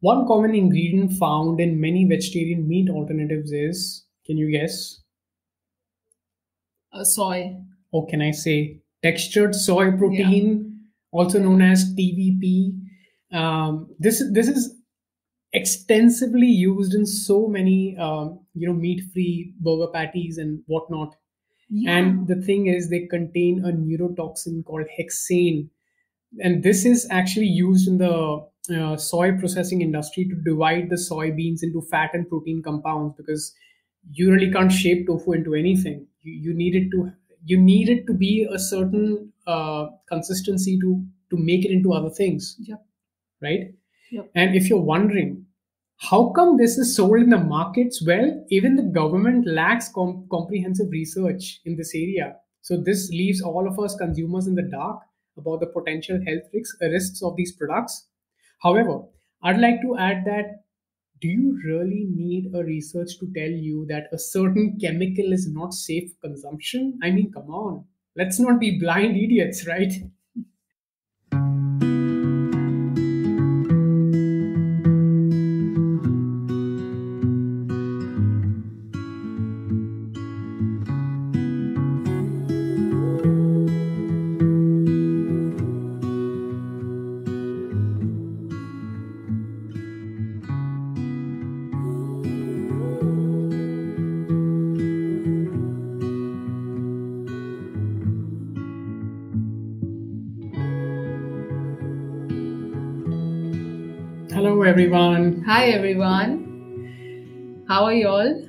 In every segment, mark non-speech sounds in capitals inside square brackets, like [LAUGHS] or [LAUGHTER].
One common ingredient found in many vegetarian meat alternatives is, can you guess? Uh, soy. Or can I say textured soy protein, also known as TVP? Um, this this is extensively used in so many um, you know meat-free burger patties and whatnot. Yeah. And the thing is, they contain a neurotoxin called hexane, and this is actually used in the uh, soy processing industry to divide the soybeans into fat and protein compounds because you really can't shape tofu into anything. You, you need it to you need it to be a certain uh, consistency to to make it into other things, Yep. right? Yep. And if you're wondering, how come this is sold in the markets? Well, even the government lacks com- comprehensive research in this area. So this leaves all of us consumers in the dark about the potential health risks, risks of these products. However, I'd like to add that do you really need a research to tell you that a certain [LAUGHS] chemical is not safe for consumption? I mean, come on. Let's not be blind idiots, right? Hi everyone. How are you all?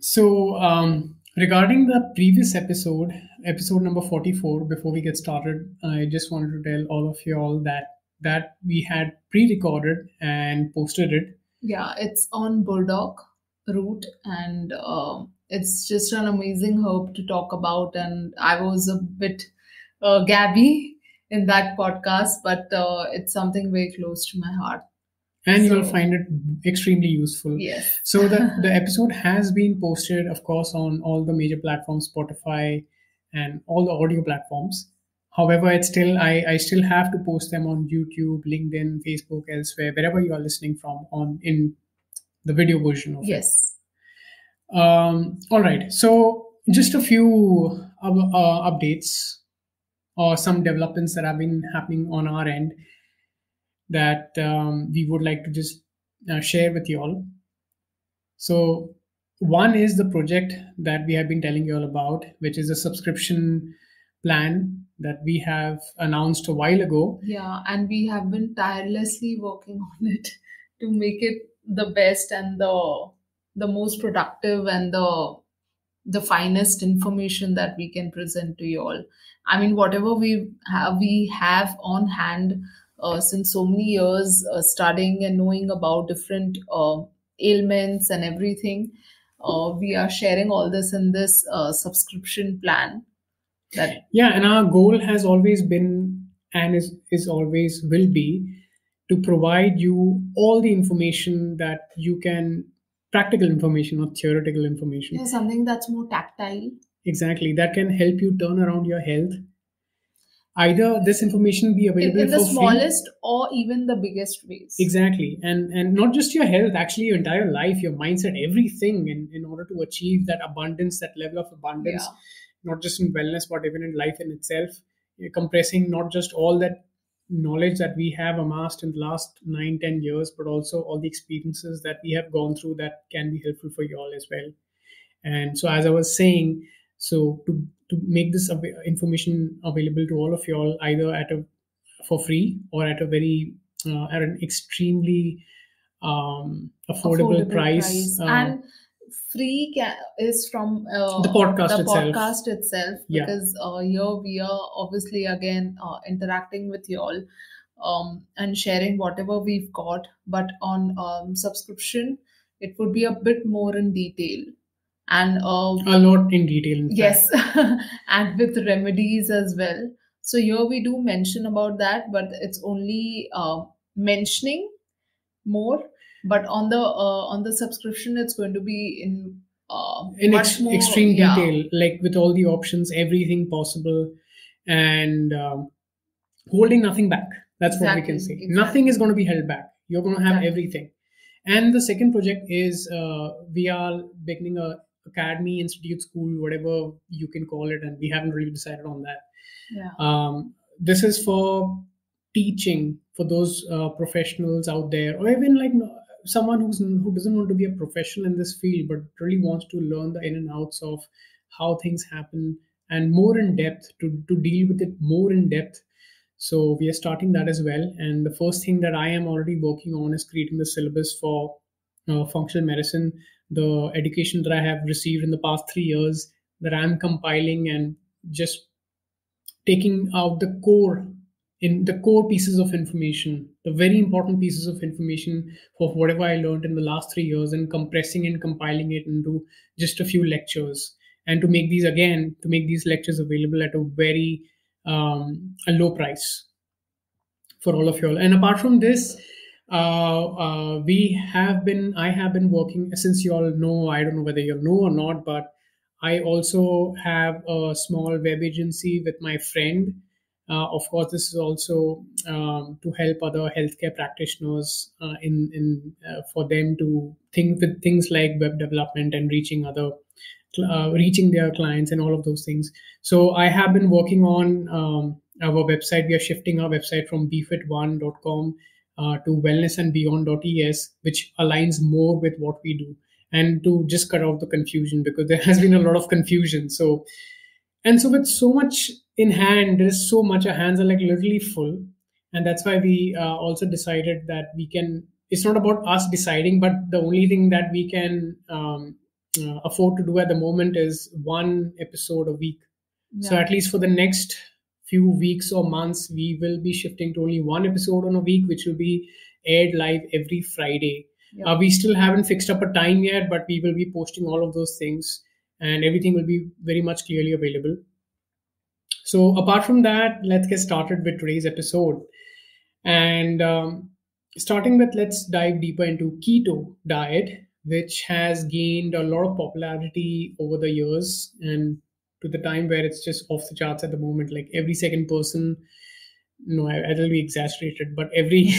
So, um, regarding the previous episode, episode number 44, before we get started, I just wanted to tell all of you all that that we had pre-recorded and posted it. Yeah, it's on burdock root, and uh, it's just an amazing herb to talk about. And I was a bit uh, gabby in that podcast, but uh, it's something very close to my heart. And you will find it extremely useful. Yes. So the, [LAUGHS] the episode has been posted, of course, on all the major platforms, Spotify and all the audio platforms. However, it's still I, I still have to post them on YouTube, LinkedIn, Facebook, elsewhere, wherever you are listening from on in the video version of it. Yes. Um, all right. So just a few uh, uh, updates or some developments that have been happening on our end that um, we would like to just uh, share with you all. So one is the project that we have been telling you all about, which is a subscription plan that we have announced a while ago. Yeah, and we have been tirelessly working [LAUGHS] on it to make it the best and the the most productive and the the finest information that we can present to you all. I mean, whatever we have, we have on hand uh, since so many years, uh, studying and knowing about different uh, ailments and everything. Uh, we are sharing all this in this uh, subscription plan. That Yeah, and our goal has always been and is, is always will be to provide you all the information that you can practical information or theoretical information yeah, something that's more tactile. exactly that can help you turn around your health either this information be available in the for free smallest or even the biggest ways. exactly and and not just your health actually your entire life your mindset everything in, in order to achieve that abundance that level of abundance Yeah. not just in wellness but even in life in itself You're compressing not just all that knowledge that we have amassed in the last nine ten years but also all the experiences that we have gone through that can be helpful for you all as well and so as i was saying so to to make this av- information available to all of you all either at a for free or at a very uh, at an extremely um, affordable, price, uh, and free ca- is from uh, The podcast the itself. podcast itself Yeah. because uh, here we are obviously again uh, interacting with you all um, and sharing whatever we've got but on um, subscription it would be a bit more in detail and uh, a lot in detail in yes [LAUGHS] and with remedies as well. So here we do mention about that but it's only uh, mentioning more. But on the uh, on the subscription it's going to be in uh, in much ex- more extreme yeah. detail like with all the options everything possible and um, holding nothing back. That's what we can say. Exactly, nothing is going to be held back. You're going to have Exactly. everything. And the second project is uh, we are beginning a academy institute school whatever you can call it and we haven't really decided on that. Yeah. um, this is for teaching for those uh, professionals out there or even like someone who's who doesn't want to be a professional in this field but really wants to learn the in and outs of how things happen and more in depth to, to deal with it more in depth. So we are starting that as well and the first thing that i am already working on is creating the syllabus for uh, functional medicine the education that i have received in the past three years that i'm compiling and just taking out the core in the core pieces of information the very important pieces of information of whatever i learned in the last 3 years and compressing and compiling it into just a few lectures. And to make these again to make these lectures available at a very um, a low price for all of you all. And apart from this uh, uh, we have been i have been working since you all know i don't know whether you know or not but I also have a small web agency with my friend. Uh, of course, this is also um, to help other healthcare practitioners uh, in in uh, for them to think with things like web development and reaching other uh, reaching their clients and all of those things. So I have been working on um, our website. We are shifting our website from bfit1.com uh, to wellnessandbeyond.es, which aligns more with what we do and to just cut off the confusion because there [LAUGHS] has been a lot of confusion. So and so with so much in hand there's so much our hands are like literally full and that's why we uh, also decided that we can it's not about us deciding but the only thing that we can um, uh, afford to do at the moment is one episode a week. So at least for the next few weeks or months we will be shifting to only one episode on a week which will be aired live every friday Yeah. uh, we still haven't fixed up a time yet, but we will be posting all of those things and everything will be very much clearly available. So, apart from that, let's get started with today's episode. And um, starting with, let's dive deeper into keto diet, which has gained a lot of popularity over the years and to the time where it's just off the charts at the moment. Like every second person, no, I, it'll be exaggerated, but every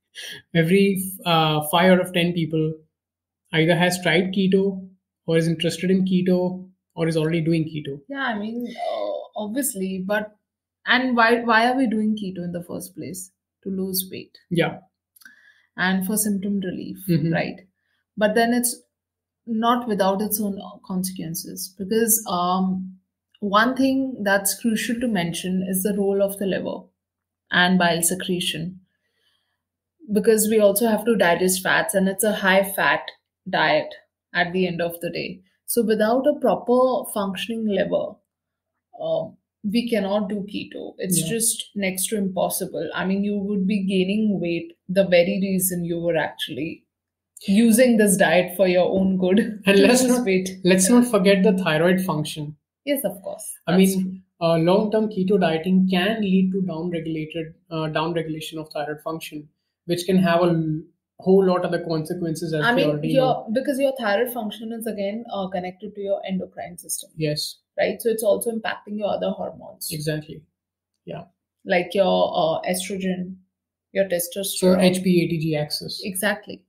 [LAUGHS] every uh, five out of ten people either has tried keto or is interested in keto or is already doing keto. Yeah, I mean, uh, obviously, but and why why are we doing keto in the first place? To lose weight Yeah. and for symptom relief, Mhm. right? But then it's not without its own consequences because um, one thing that's crucial to mention is the role of the liver and bile secretion. Because we also have to digest fats and it's a high fat diet at the end of the day. So without a proper functioning liver um, we cannot do keto. It's Yeah. just next to impossible. I mean you would be gaining weight the very reason you were actually using this diet for your own good. [LAUGHS] And let's not- weight. Let's not forget the thyroid function. Yes of course I mean, uh, long-term keto dieting can lead to down-regulated uh, down-regulation of thyroid function, which can have a whole lot of the consequences as i mean your because your thyroid function is again uh, connected to your endocrine system Yes, right so it's also impacting your other hormones exactly. Yeah. Like your uh, estrogen your testosterone. So HPATG axis. exactly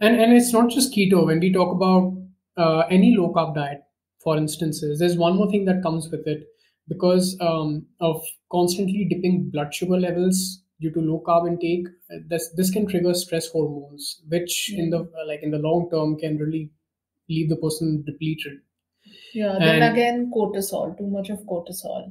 And and it's not just keto. When we talk about uh, any low carb diet, for instances, there's one more thing that comes with it because um, of constantly dipping blood sugar levels due to low carb intake. uh, This this can trigger stress hormones, which in the uh, like in the long term can really leave the person depleted. yeah then And- again cortisol too much of cortisol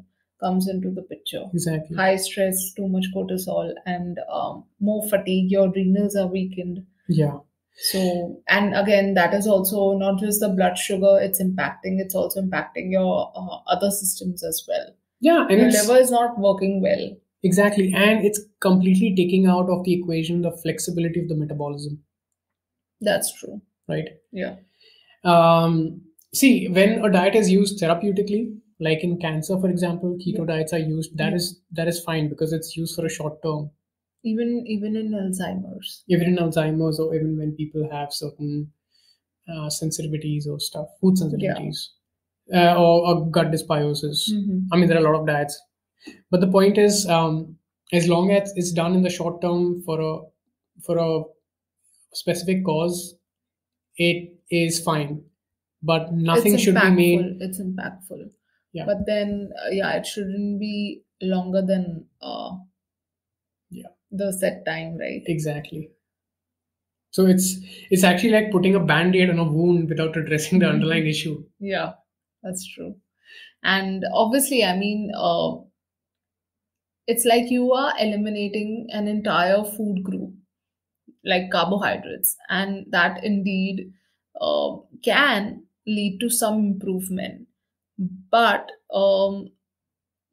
comes into the picture Exactly. high stress too much cortisol and um, more fatigue your adrenals are weakened Yeah. So and again that is also not just the blood sugar it's impacting it's also impacting your uh, other systems as well Yeah, and your liver is not working well exactly, and it's completely taking out of the equation the flexibility of the metabolism, that's true right? yeah Um, see, when a diet is used therapeutically, like in cancer, for example, keto diets are used. That Yeah. is that is fine because it's used for a short term. Even even in alzheimer's Even in Alzheimer's, or even when people have certain uh, sensitivities or stuff, food sensitivities, uh, or, or gut dysbiosis. Mhm. I mean, there are a lot of diets, but the point is, um, as long as it's done in the short term for a for a specific cause, it is fine. But nothing should be made. It's impactful. Yeah. But then, uh, yeah, it shouldn't be longer than uh, Yeah. The set time, right? Exactly. So it's it's actually like putting a band-aid on a wound without addressing the underlying issue. Yeah, that's true. And obviously, I mean, uh, it's like you are eliminating an entire food group, like carbohydrates, and that indeed uh, can lead to some improvement. But um,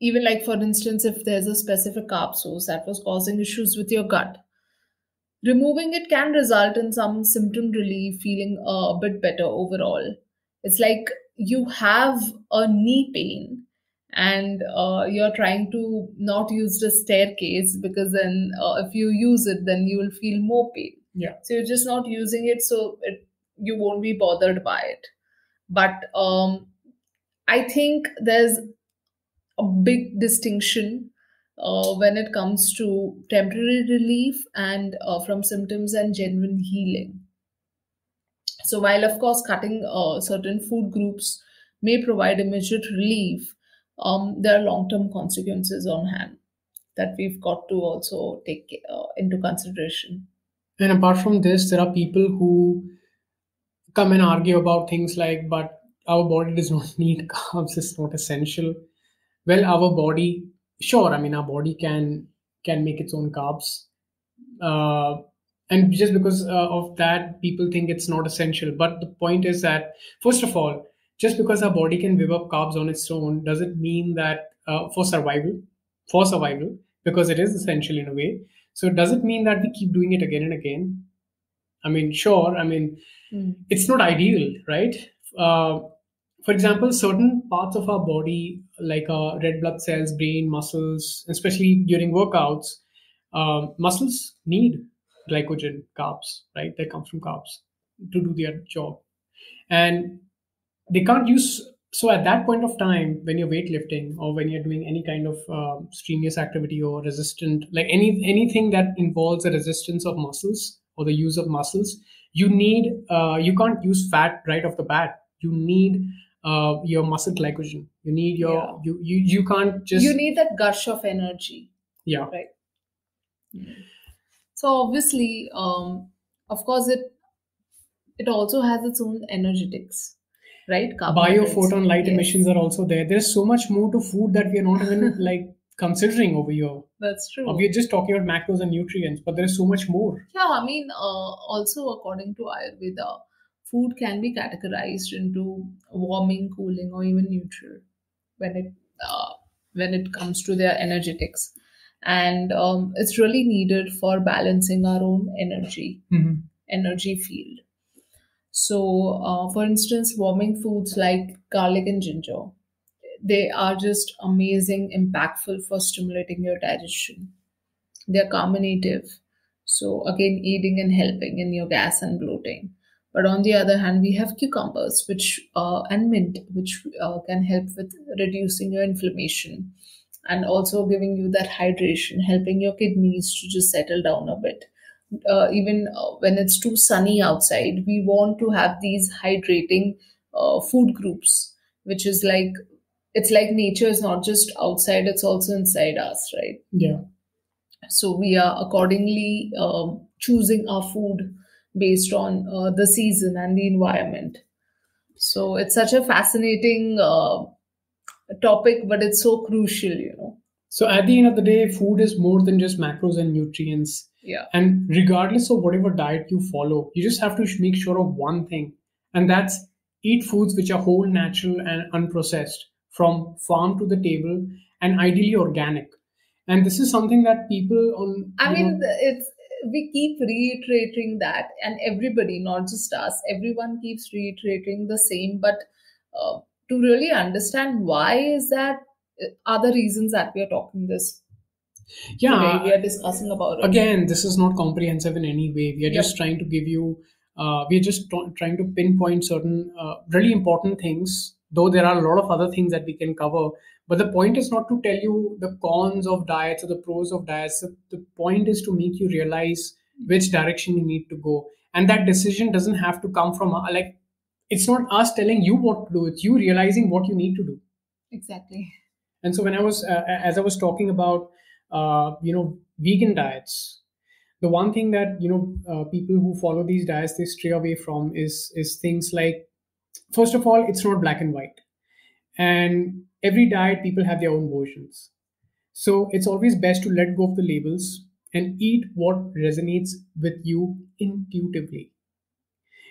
even like, for instance, if there's a specific carb source that was causing issues with your gut, removing it can result in some symptom relief, feeling uh, a bit better overall. It's like you have a knee pain and uh, you're trying to not use the staircase because then uh, if you use it then you will feel more pain Yeah. so you're just not using it so it, you won't be bothered by it but um, i think there's a big distinction uh, when it comes to temporary relief and uh, from symptoms and genuine healing so while of course cutting uh, certain food groups may provide immediate relief um, there are long-term consequences on hand that we've got to also take uh, into consideration. And apart from this, there are people who come and argue about things like, but our body does not [LAUGHS] need carbs, it's not essential. Well, our body, sure, I mean, our body can can make its own carbs. Uh, and just because uh, of that, people think it's not essential. But the point is that, first of all, just because our body can whip up carbs on its own doesn't mean that uh, for survival, for survival, because it is essential in a way. So does it mean that we keep doing it again and again? I mean, sure. I mean, Mm. it's not ideal, right? Uh, for example, certain parts of our body, like uh, red blood cells, brain, muscles, especially during workouts, uh, muscles need glycogen, carbs, right? That comes from carbs to do their job, and they can't use. So at that point of time, when you're weightlifting or when you're doing any kind of um strenuous activity or resistant, like any anything that involves the resistance of muscles or the use of muscles, you need uh, you can't use fat right off the bat. You need uh, your muscle glycogen. You need your Yeah. you, you you can't just you need that gush of energy, yeah right? So obviously, um, of course, it it also has its own energetics, right? Biophoton light Yes. emissions are also there. There's so much more to food that we are not even [LAUGHS] like considering over here. That's true. Uh, We're just talking about macros and nutrients, but there's so much more. Yeah, I mean, uh, also according to Ayurveda, food can be categorized into warming, cooling, or even neutral when it uh, when it comes to their energetics, and um, it's really needed for balancing our own energy energy field. So, uh, for instance, warming foods like garlic and ginger, they are just amazing, impactful for stimulating your digestion. They're carminative, so again, aiding and helping in your gas and bloating. But on the other hand, we have cucumbers, which uh, and mint, which uh, can help with reducing your inflammation and also giving you that hydration, helping your kidneys to just settle down a bit uh, even uh, when it's too sunny outside, we want to have these hydrating uh, food groups, which is like it's like nature is not just outside; it's also inside us, right? Yeah. So we are accordingly um, choosing our food based on uh, the season and the environment. So it's such a fascinating uh, topic, but it's so crucial, you know. So at the end of the day, food is more than just macros and nutrients. Yeah. And regardless of whatever diet you follow, you just have to make sure of one thing, and that's eat foods which are whole, natural, and unprocessed from farm to the table, and ideally organic. And this is something that people on I mean, know, it's we keep reiterating that, and everybody, not just us, everyone keeps reiterating the same. But uh, to really understand why is that, uh, are the reasons that we are talking this yeah, today. We are discussing about it. again this is not comprehensive in any way we are just trying to give you uh, we're just t- trying to pinpoint certain uh, really important things though there are a lot of other things that we can cover but the point is not to tell you the cons of diets or the pros of diets. The, point is to make you realize which direction you need to go. And that decision doesn't have to come from uh, like it's not us telling you what to do it's you realizing what you need to do. Exactly. And so when i was uh, as i was talking about uh, you know vegan diets the one thing that you know uh, people who follow these diets they stray away from is is things like first of all it's not black and white. And every diet people have their own versions. So it's always best to let go of the labels and eat what resonates with you intuitively.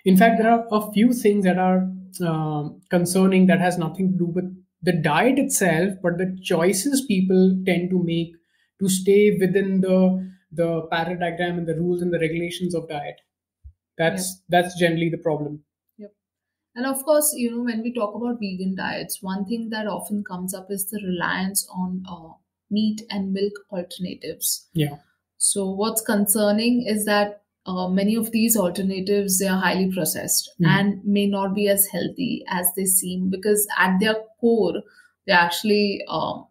In fact there are a few things that are um, concerning that has nothing to do with the diet itself but the choices people tend to make to stay within the the paradigm and the rules and the regulations of diet. That's that's generally the problem. And of course, you know, when we talk about vegan diets, one thing that often comes up is the reliance on uh, meat and milk alternatives. yeah So what's concerning is that uh, many of these alternatives they are highly processed Mhm. and may not be as healthy as they seem because at their core they're actually um,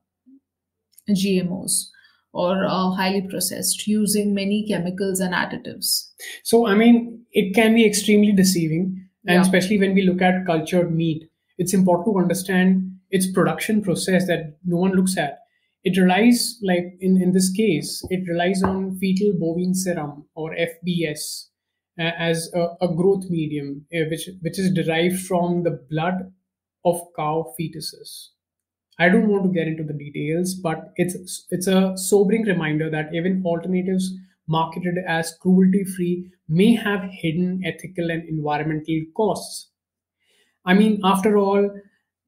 GMOs or uh, highly processed using many chemicals and additives. So, I mean, it can be extremely deceiving. And Yeah. especially when we look at cultured meat, it's important to understand its production process that no one looks at. It relies, like in, in this case, it relies on fetal bovine serum or FBS uh, as a, a growth medium, uh, which, which is derived from the blood of cow fetuses. I don't want to get into the details, but it's it's a sobering reminder that even alternatives marketed as cruelty-free may have hidden ethical and environmental costs. I mean, after all,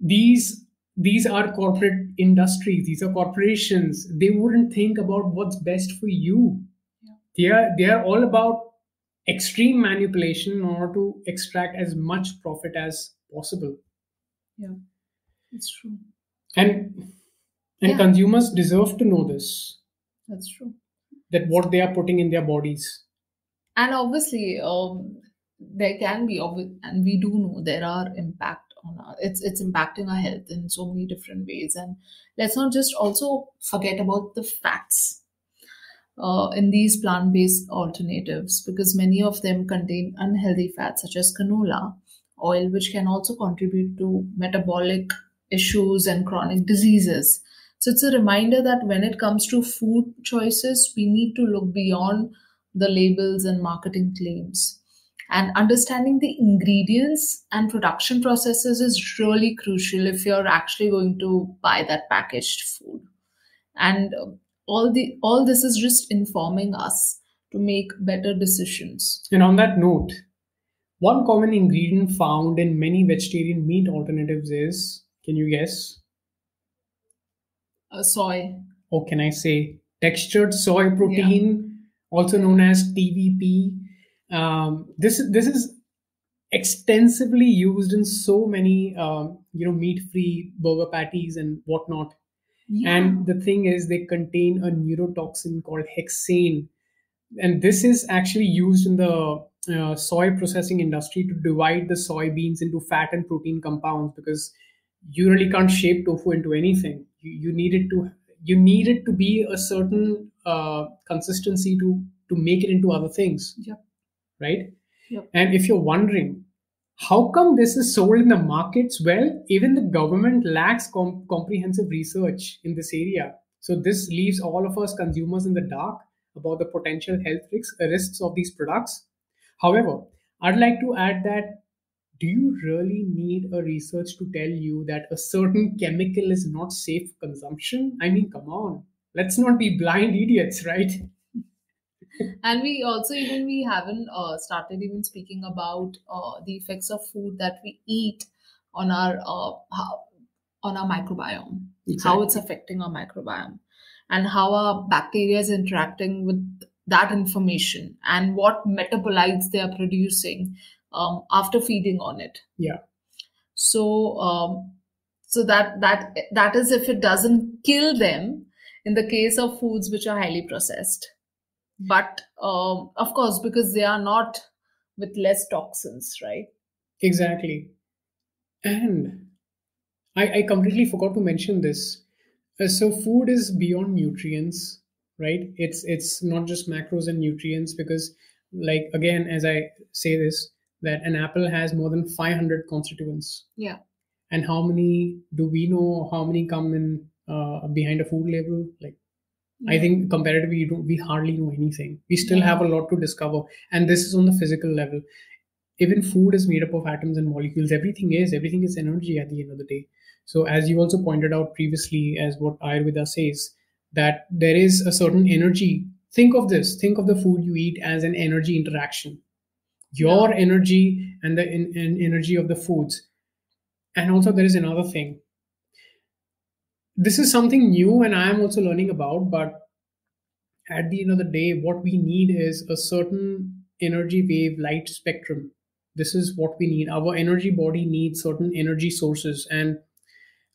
these these are corporate industries, these are corporations. They wouldn't think about what's best for you. Yeah. They are they are all about extreme manipulation in order to extract as much profit as possible. Yeah, it's true. And and Yeah. consumers deserve to know this That's true. That what they are putting in their bodies. And obviously, um, there can be, obvi- and we do know there are impact on our, it's it's impacting our health in so many different ways. And let's not just also forget about the fats uh, in these plant-based alternatives because many of them contain unhealthy fats such as canola oil, which can also contribute to metabolic issues and chronic diseases. So it's a reminder that when it comes to food choices, we need to look beyond the labels and marketing claims. And understanding the ingredients and production processes is really crucial if you're actually going to buy that packaged food. And uh, all the all this is just informing us to make better decisions. And on that note, one common ingredient found in many vegetarian meat alternatives is, can you guess? Uh, soy, Or can I say textured soy protein, also known as TVP? Um, this this is extensively used in so many um, you know meat-free burger patties and whatnot. Yeah. And the thing is, they contain a neurotoxin called hexane. And this is actually used in the uh, soy processing industry to divide the soybeans into fat and protein compounds because you really can't shape tofu into anything. You, you need it to you need it to be a certain uh, consistency to to make it into other things, Yep. right? Yep. And if you're wondering, how come this is sold in the markets? Well, even the government lacks com- comprehensive research in this area. So this leaves all of us consumers in the dark about the potential health risks, risks of these products. However, I'd like to add that do you really need a research to tell you that a certain [LAUGHS] chemical is not safe for consumption? I mean, come on. Let's not be blind idiots, right? and we also even we haven't uh, started even speaking about uh, the effects of food that we eat on our uh, how, on our microbiome how it's affecting our microbiome and how our bacteria is interacting with that information and what metabolites they are producing um, after feeding on it Yeah. so um, so that that that is if it doesn't kill them in the case of foods which are highly processed but um, of course because they are not with less toxins right Exactly. And I, I completely forgot to mention this. Uh, so, food is beyond nutrients. right it's it's not just macros and nutrients because like again as i say this that an apple has more than 500 constituents. Yeah. and how many do we know? How many come in uh, behind a food label? Like i think comparatively we, don't, we hardly know anything. We still Yeah. have a lot to discover. And this is on the physical level. Even food is made up of atoms and molecules. Everything is. Everything is energy at the end of the day. So as you also pointed out previously as what ayurveda says that there is a certain energy. Think of this. Think of the food you eat as an energy interaction your energy and the in, in energy of the foods. And also there is another thing. This is something new and i am also learning about but at the end of the day what we need is a certain energy wave light spectrum. This is what we need. Our energy body needs certain energy sources and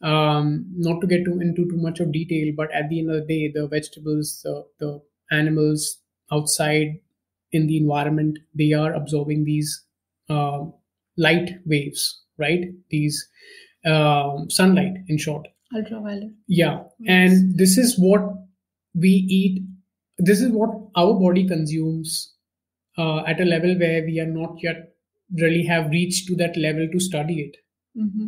um, not to get too, into too much of detail but at the end of the day the vegetables the, the animals outside in the environment they are absorbing these uh, light waves right these um, sunlight in short Ultraviolet. yeah Yes. and this is what we eat this is what our body consumes uh, at a level where we are not yet really have reached to that level to study it Mm-hmm.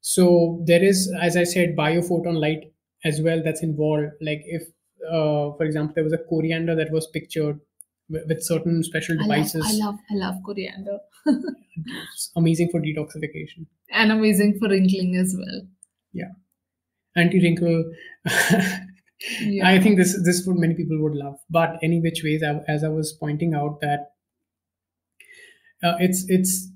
so there is as i said biophoton light as well that's involved like if uh, for example there was a coriander that was pictured with, certain special I love, devices I love, I love coriander. It's amazing for detoxification and amazing for wrinkling as well. Yeah. anti-wrinkle [LAUGHS] Yeah. i think this this is what many people would love but any which ways I- as i was pointing out that uh, it's it's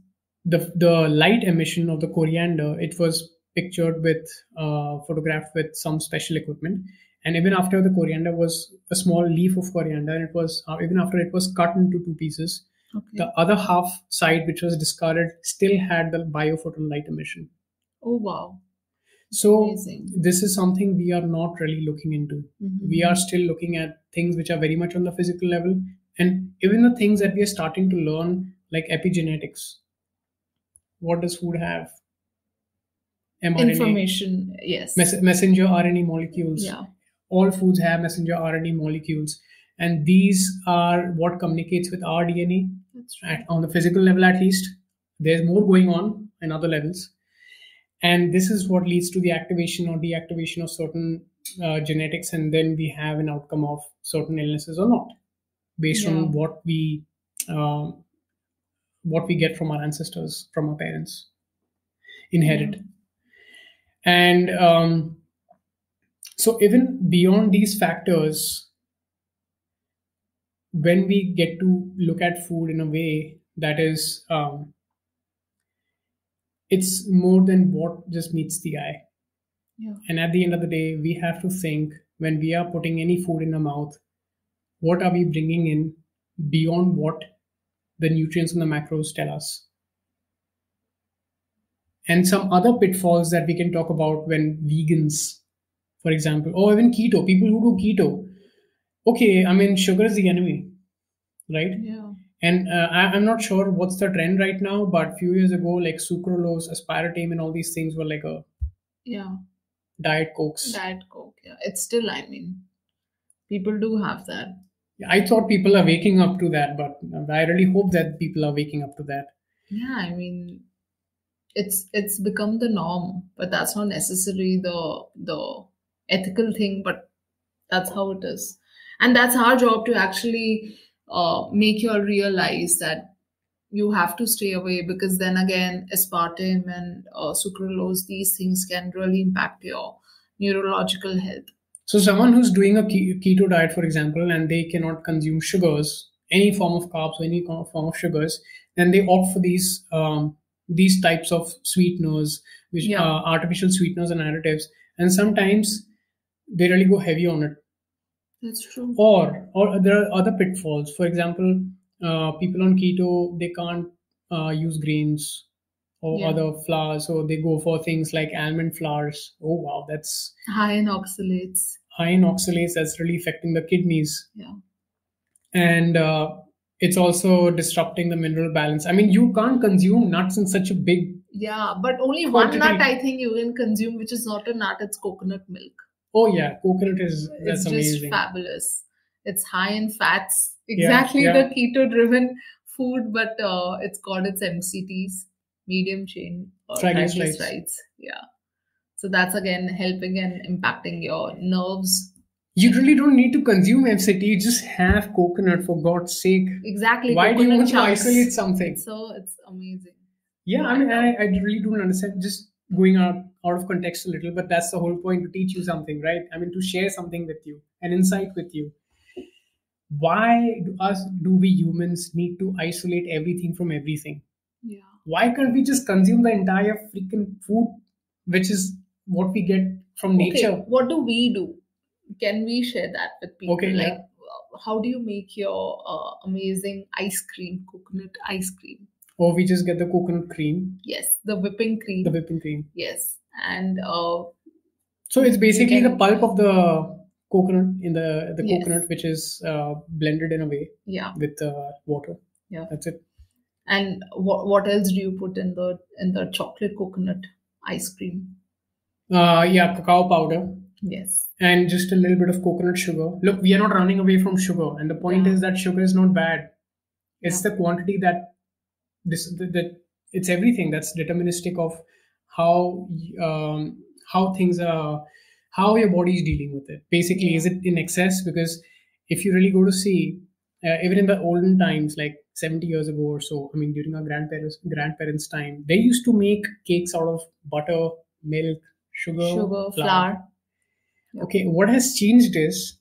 the the light emission of the coriander it was pictured with uh, photographed with some special equipment and even after the coriander was a small leaf of coriander and it was uh, even after it was cut into two pieces Okay. the other half side which was discarded still had the biophoton light emission oh wow. so Amazing. this is something we are not really looking into Mhm. we are still looking at things which are very much on the physical level and even the things that we are starting to learn like epigenetics what does food have mRNA, information. Yes. mes- messenger rna molecules yeah. All foods have messenger rna molecules and these are what communicates with our dna right. on the physical level at least there's more going on in other levels and this is what leads to the activation or deactivation of certain uh, genetics and then we have an outcome of certain illnesses or not based Yeah. on what we um, what we get from our ancestors from our parents inherit and um, so even beyond these factors when we get to look at food in a way that is um, it's more than what just meets the eye Yeah. and at the end of the day we have to think when we are putting any food in our mouth what are we bringing in beyond what the nutrients and the macros tell us and some other pitfalls that we can talk about when vegans for example or even keto people who do keto okay i mean sugar is the enemy right Yeah. and uh, I, i'm not sure what's the trend right now but few years ago like sucralose aspartame and all these things were like a Yeah. diet cokes Diet Coke. Yeah. It's still, I mean, people do have that. i thought people are waking up to that but i really hope that people are waking up to that Yeah, I mean, it's it's become the norm, but that's not necessarily the the ethical thing, but that's how it is, and that's our job to actually uh, make you all realize that you have to stay away because then again, aspartame and uh, sucralose, these things can really impact your neurological health. so someone who's doing a keto diet for example and they cannot consume sugars any form of carbs or any form of sugars then they opt for these um, these types of sweeteners which Yeah. are artificial sweeteners and additives and sometimes they really go heavy on it That's true. or or there are other pitfalls for example uh, people on keto they can't uh, use grains or Yeah. other flours so they go for things like almond flours oh wow that's High in oxalates. high in oxalates that's really affecting the kidneys Yeah. and uh, it's also disrupting the mineral balance i mean you can't consume nuts in such a big Yeah, but only one nut I think you can consume, which is not a nut, it's coconut milk. Oh yeah coconut is It's that's just amazing fabulous. it's high in fats exactly yeah. the keto driven food but uh, it's got its mcts medium chain or Triglycerides. triglycerides yeah so that's again helping and impacting your nerves You really don't need to consume MCT. You just have coconut for God's sake. exactly Why do you coconut want to chunks. isolate something? so it's amazing Yeah, I mean, I, I really don't understand. Just going out out of context a little, but that's the whole point to teach you something, right? I mean, to share something with you, an insight with you. Why do us do we humans need to isolate everything from everything? yeah Why can't we just consume the entire freaking food, which is what we get from nature? Okay, what do we do? Can we share that with people? Okay, like, yeah. uh, how do you make your uh, amazing ice cream, coconut ice cream? Or we just get the coconut cream, Yes, the whipping cream. the whipping cream. yes, and uh, So it's basically the pulp of the coconut in the the Yes. coconut, which is uh, blended in a way yeah, with uh, water. Yeah. that's it. and what what else do you put in the in the chocolate coconut ice cream? Uh, yeah, cacao powder Yes, and just a little bit of coconut sugar. Look, we are not running away from sugar, and the point Yeah. is that sugar is not bad. It's Yeah. the quantity that this that it's everything that's deterministic of how um, how things are how your body is dealing with it. Basically, is it in excess? Because if you really go to see, uh, even in the olden times, like 70 years ago or so, I mean, during our grandparents grandparents' time, they used to make cakes out of butter, milk, sugar, sugar, flour. Okay, what has changed is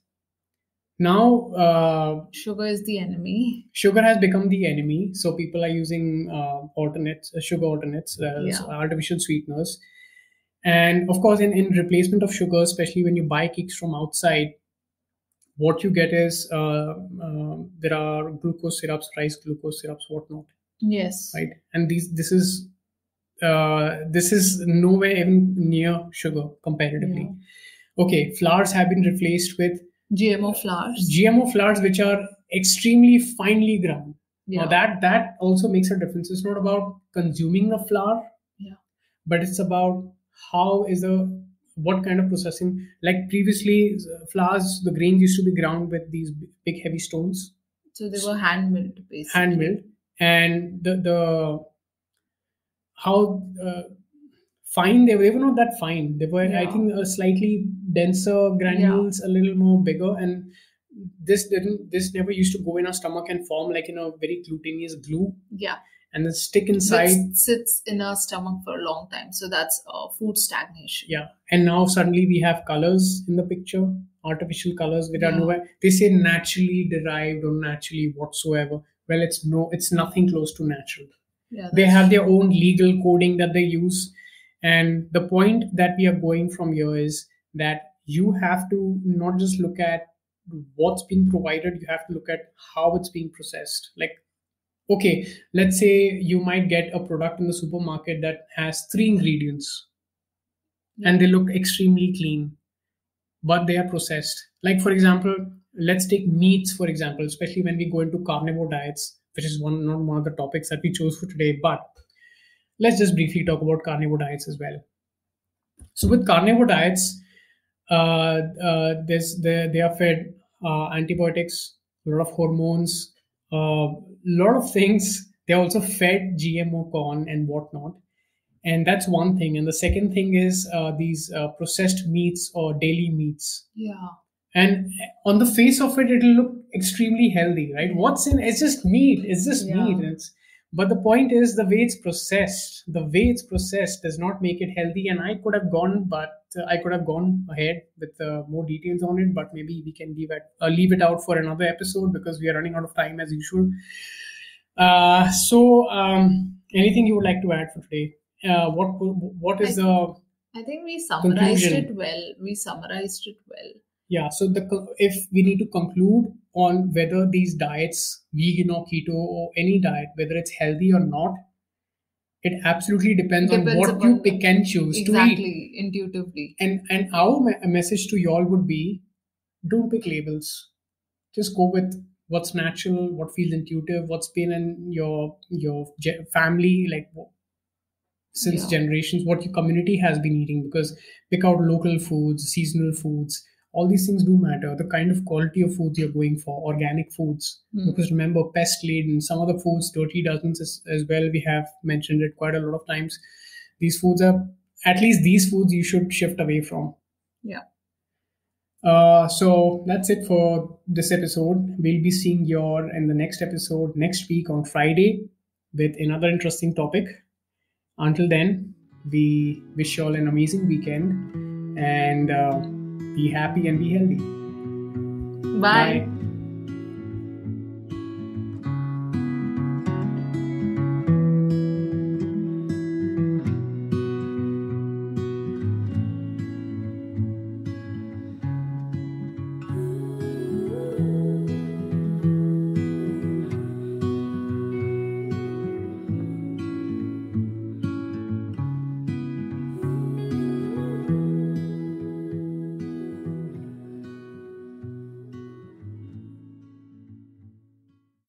now uh, Sugar is the enemy. sugar has become the enemy. So people are using uh, alternates, uh, sugar alternates, uh, Yeah. artificial sweeteners, and of course, in, in replacement of sugar, especially when you buy cakes from outside, what you get is uh, uh, there are glucose syrups, rice glucose syrups, whatnot, Yes, right? And these this is uh, this is nowhere even near sugar comparatively. Okay, flours have been replaced with GMO flours. GMO flours which are extremely finely ground. yeah. Now that that also makes a difference. It's not about consuming the flour, Yeah. but it's about how is a what kind of processing. Like previously, flours the grains used to be ground with these big heavy stones, so they were hand milled, basically. hand milled, and the the how uh, fine they were. They were not that fine. They were, I think, a slightly denser granules, a little more bigger, and this didn't. This never used to go in our stomach and form like in a very glutinous glue, Yeah. and then stick inside. Which sits in our stomach for a long time. So that's uh, food stagnation. Yeah, and now suddenly we have colors in the picture, artificial colors which are Yeah. nowhere. They say naturally derived or naturally whatsoever. Well, it's no, it's nothing close to natural. Yeah, they have their own legal coding that they use and the point that we are going from here is that you have to not just look at what's being provided you have to look at how it's being processed. Like okay let's say you might get a product in the supermarket that has three ingredients and they look extremely clean but they are processed. Like for example let's take meats for example especially when we go into carnivore diets which is one not one of the topics that we chose for today but let's just briefly talk about carnivore diets as well. So with carnivore diets uh, uh, there's they, they are fed uh, antibiotics a lot of hormones a lot of things. They're also fed gmo corn and whatnot. And that's one thing. And the second thing is uh, these uh, processed meats or daily meats. Yeah. and on the face of it it'll look extremely healthy right? What's in it's just meat. It's just Yeah. meat. It's but the point is the way it's processed the way it's processed does not make it healthy and i could have gone but uh, i could have gone ahead with uh, more details on it but maybe we can leave it uh, leave it out for another episode because we are running out of time as usual uh, so um, anything you would like to add for today uh, what what is I- the I think we summarized Conclusion. it well. We summarized it well. Yeah, so the if we need to conclude on whether these diets, vegan or keto or any diet, whether it's healthy or not, it absolutely depends, on what you pick and choose to eat. Exactly, intuitively. And and our me- message to y'all would be, don't pick labels. Just go with what's natural, what feels intuitive, what's been in your your family like since Yeah. generations, what your community has been eating. Because pick out local foods, seasonal foods, all these things do matter. The kind of quality of foods you're going for organic foods. Hmm. because remember pest laden some of the foods dirty dozens as, as well we have mentioned it quite a lot of times. These foods are at least these foods you should shift away from. Yeah. uh, so that's it for this episode. We'll be seeing your in the next episode next week on friday with another interesting topic. Until then we wish you all an amazing weekend. And uh, be happy and be healthy Bye. Bye.